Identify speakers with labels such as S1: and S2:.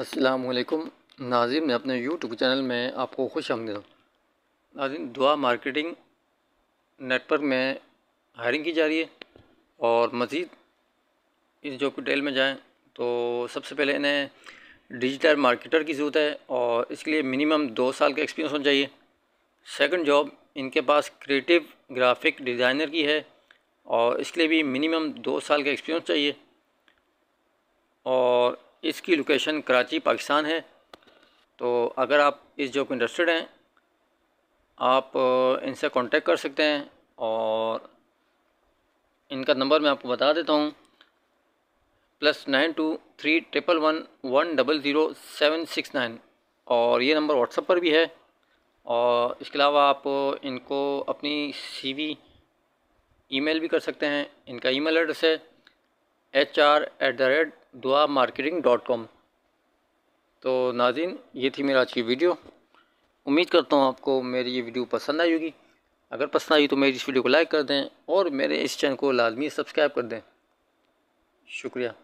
S1: असलकुम नाजिम ने अपने यूट्यूब चैनल में आपको खुश आमदीद नाजिम दुआ मार्केटिंग नेटवर्क में हायरिंग की जा रही है और मज़ीद इस जॉब की डिटेल में जाएँ तो सबसे पहले इन्हें डिजिटल मार्केटर की ज़रूरत है और इसके लिए मिनिमम दो साल का एक्सपीरियंस होना चाहिए। सेकंड जॉब इनके पास क्रिएटिव ग्राफिक डिज़ाइनर की है और इसके लिए भी मिनिमम दो साल का एक्सपीरियंस चाहिए और इसकी लोकेशन कराची, पाकिस्तान है। तो अगर आप इस जॉब को इंटरेस्टेड हैं, आप इनसे कांटेक्ट कर सकते हैं और इनका नंबर मैं आपको बता देता हूँ। Plus nine two three triple one one double zero seven six nine और ये नंबर व्हाट्सएप पर भी है। और इसके अलावा आप इनको अपनी सीवी ईमेल भी कर सकते हैं। इनका ईमेल एड्रेस है H R at the rate Dua marketing dot com. तो नाजिन, ये थी मेरा आज की वीडियो। उम्मीद करता हूँ आपको मेरी ये वीडियो पसंद आई होगी। अगर पसंद आई तो मेरी इस वीडियो को लाइक कर दें और मेरे इस चैनल को लाजमी सब्सक्राइब कर दें। शुक्रिया।